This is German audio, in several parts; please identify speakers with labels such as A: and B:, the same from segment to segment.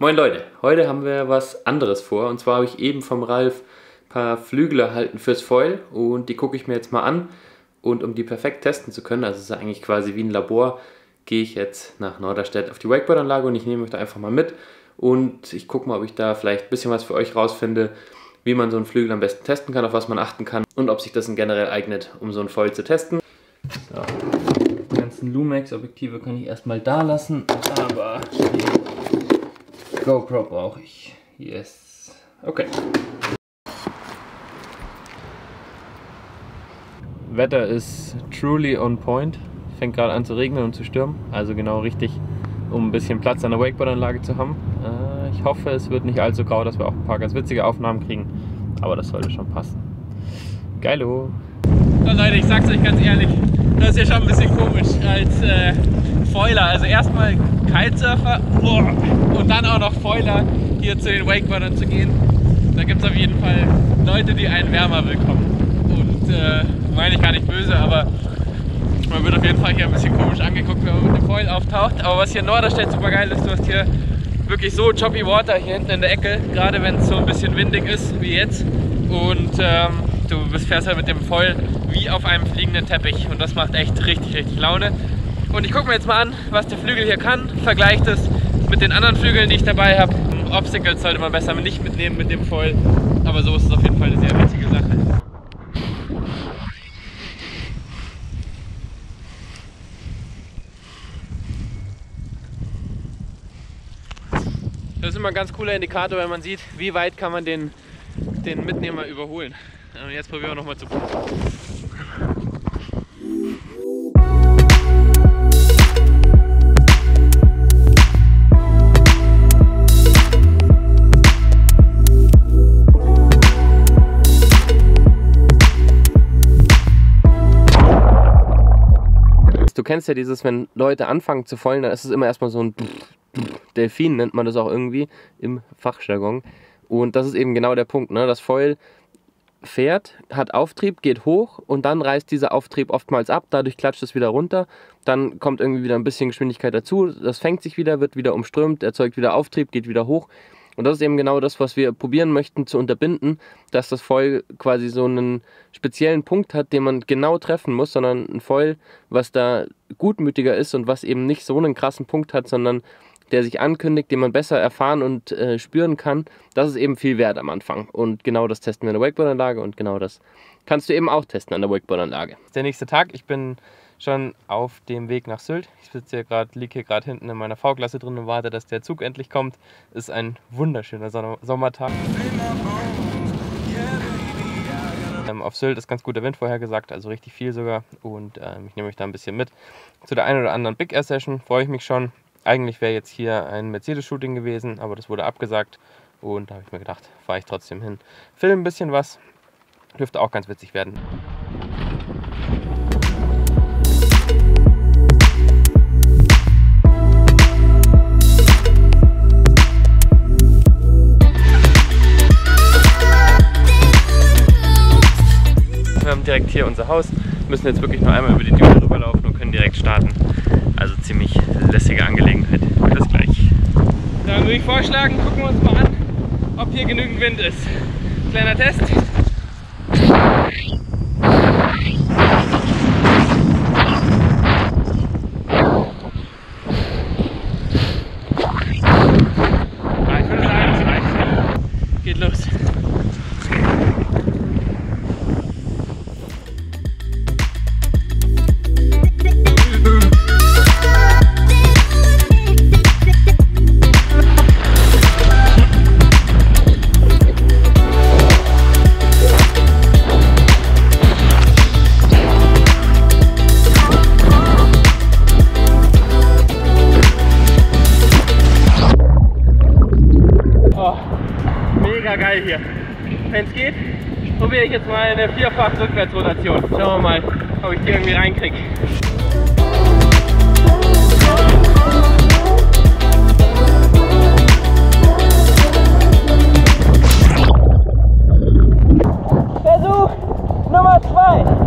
A: Moin Leute, heute haben wir was anderes vor. Und zwar habe ich eben vom Ralf ein paar Flügel erhalten fürs Foil. Und die gucke ich mir jetzt mal an. Und um die perfekt testen zu können, also es ist eigentlich quasi wie ein Labor, gehe ich jetzt nach Norderstedt auf die Wakeboard-Anlage und ich nehme euch da einfach mal mit. Und ich gucke mal, ob ich da vielleicht ein bisschen was für euch rausfinde, wie man so einen Flügel am besten testen kann, auf was man achten kann und ob sich das generell eignet, um so ein Foil zu testen. So. Die ganzen Lumex-Objektive kann ich erstmal da lassen, aber GoPro brauche ich. Yes. Okay. Wetter ist truly on point. Fängt gerade an zu regnen und zu stürmen, also genau richtig, um ein bisschen Platz an der Wakeboard-Anlage zu haben. Äh, ich hoffe, es wird nicht allzu grau, dass wir auch ein paar ganz witzige Aufnahmen kriegen, aber das sollte schon passen. Geilo!
B: So Leute, ich sag's euch ganz ehrlich, das ist ja schon ein bisschen komisch als äh, Foiler. Also erstmal Kitesurfer und dann auch noch Foiler hier zu den Wakeboardern zu gehen. Da gibt es auf jeden Fall Leute, die einen wärmer willkommen. Und äh, meine ich gar nicht böse, aber man wird auf jeden Fall hier ein bisschen komisch angeguckt, wenn man mit dem Foil auftaucht. Aber was hier in Norderstedt super geil ist, du hast hier wirklich so choppy Water hier hinten in der Ecke, gerade wenn es so ein bisschen windig ist wie jetzt. Und ähm, du fährst halt mit dem Foil wie auf einem fliegenden Teppich und das macht echt richtig, richtig Laune. Und ich gucke mir jetzt mal an, was der Flügel hier kann, vergleiche das mit den anderen Flügeln, die ich dabei habe. Obstacles sollte man besser nicht mitnehmen mit dem Foil, aber so ist es auf jeden Fall eine sehr witzige Sache. Das ist immer ein ganz cooler Indikator, wenn man sieht, wie weit kann man den, den Mitnehmer überholen. Und jetzt probieren wir nochmal zu
A: Du kennst ja dieses, wenn Leute anfangen zu vollen, dann ist es immer erstmal so ein Delfin, nennt man das auch irgendwie im Fachjargon. Und das ist eben genau der Punkt. Ne? Das Foil fährt, hat Auftrieb, geht hoch und dann reißt dieser Auftrieb oftmals ab, dadurch klatscht es wieder runter, dann kommt irgendwie wieder ein bisschen Geschwindigkeit dazu, das fängt sich wieder, wird wieder umströmt, erzeugt wieder Auftrieb, geht wieder hoch. Und das ist eben genau das, was wir probieren möchten zu unterbinden, dass das Foil quasi so einen speziellen Punkt hat, den man genau treffen muss, sondern ein Foil, was da gutmütiger ist und was eben nicht so einen krassen Punkt hat, sondern der sich ankündigt, den man besser erfahren und äh, spüren kann, das ist eben viel wert am Anfang. Und genau das testen wir in der Wakeboard-Anlage und genau das kannst du eben auch testen an der Wakeboard-Anlage. Der nächste Tag, ich bin schon auf dem Weg nach Sylt. Ich sitze hier gerade, liege hier gerade hinten in meiner V-Klasse drin und warte, dass der Zug endlich kommt. Ist ein wunderschöner Sommertag. Ähm, auf Sylt ist ganz guter Wind vorhergesagt, also richtig viel sogar. Und ähm, ich nehme euch da ein bisschen mit. Zu der einen oder anderen Big Air Session freue ich mich schon. Eigentlich wäre jetzt hier ein Mercedes-Shooting gewesen, aber das wurde abgesagt. Und da habe ich mir gedacht, fahre ich trotzdem hin. Film ein bisschen was. Dürfte auch ganz witzig werden. Wir haben direkt hier unser Haus, müssen jetzt wirklich nur einmal über die Düne rüberlaufen und können direkt starten. Also ziemlich lässige Angelegenheit. Bis gleich.
B: Dann würde ich vorschlagen, gucken wir uns mal an, ob hier genügend Wind ist. Kleiner Test. schnell hier. Wenn es geht, probiere ich jetzt mal eine vierfach Rückwärtsrotation. Schauen wir mal, ob ich die irgendwie reinkriege. Versuch Nummer 2.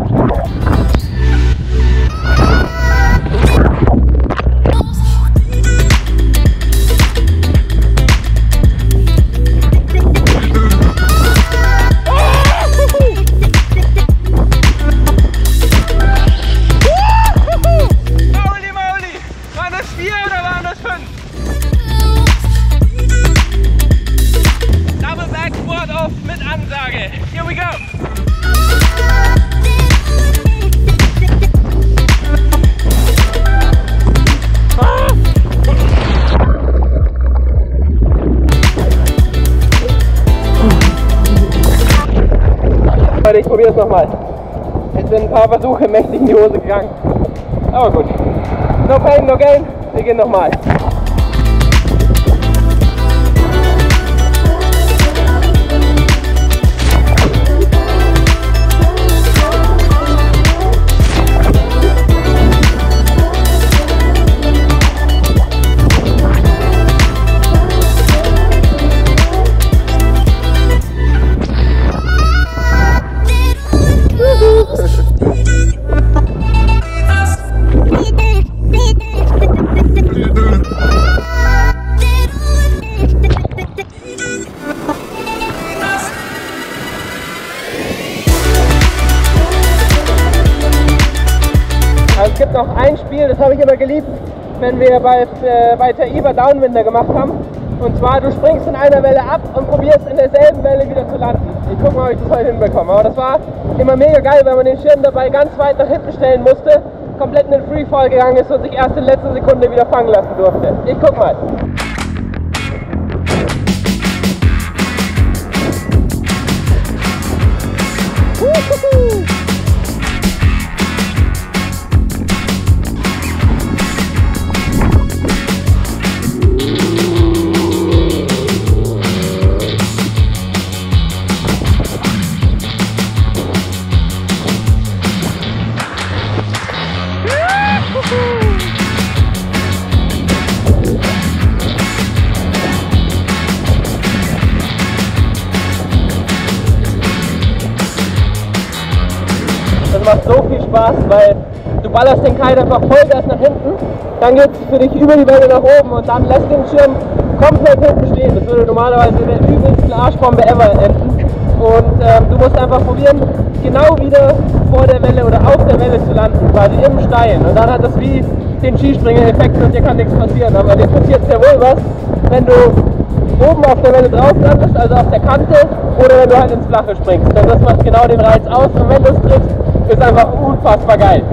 B: probiere es nochmal. Jetzt sind ein paar Versuche mächtig in die Hose gegangen. Aber gut. No pain, no gain. Wir gehen nochmal. Das habe ich immer geliebt, wenn wir bei, äh, bei Taiba Downwinder gemacht haben. Und zwar, du springst in einer Welle ab und probierst in derselben Welle wieder zu landen. Ich gucke mal, ob ich das heute hinbekomme. Aber das war immer mega geil, weil man den Schirm dabei ganz weit nach hinten stellen musste, komplett in den Freefall gegangen ist und sich erst in letzter Sekunde wieder fangen lassen durfte. Ich guck mal. Macht so viel Spaß, weil du ballerst den Kite einfach Vollgas nach hinten, dann geht es für dich über die Welle nach oben und dann lässt den Schirm komplett hinten stehen. Das würde normalerweise in der übelsten Arschbombe ever enden. Und ähm, du musst einfach probieren, genau wieder vor der Welle oder auf der Welle zu landen, quasi im Stein. Und dann hat das wie den Skispringer-Effekt und dir kann nichts passieren. Aber dir passiert sehr wohl was, wenn du oben auf der Welle drauf landest, also auf der Kante, oder wenn du halt ins Flache springst. Denn das macht genau den Reiz aus und wenn du es triffst, ist einfach unfassbar geil.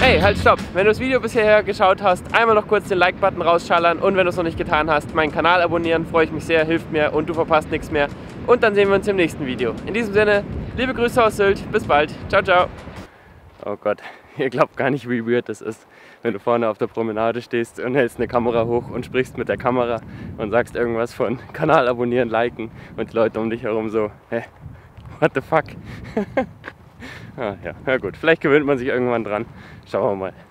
B: Hey, halt stopp! Wenn du das Video bisher geschaut hast, einmal noch kurz den Like-Button rausschallern und wenn du es noch nicht getan hast, meinen Kanal abonnieren, freue ich mich sehr, hilft mir und du verpasst nichts mehr. Und dann sehen wir uns im nächsten Video. In diesem Sinne, liebe Grüße aus Sylt, bis bald, ciao, ciao! Oh Gott, ihr glaubt gar nicht, wie weird das ist, wenn du vorne auf der Promenade stehst und hältst eine Kamera hoch und sprichst mit der Kamera und sagst irgendwas von Kanal abonnieren, liken und die Leute um dich herum so, hä, what the fuck? ah, ja, ja gut, vielleicht gewöhnt man sich irgendwann dran. Schauen wir mal.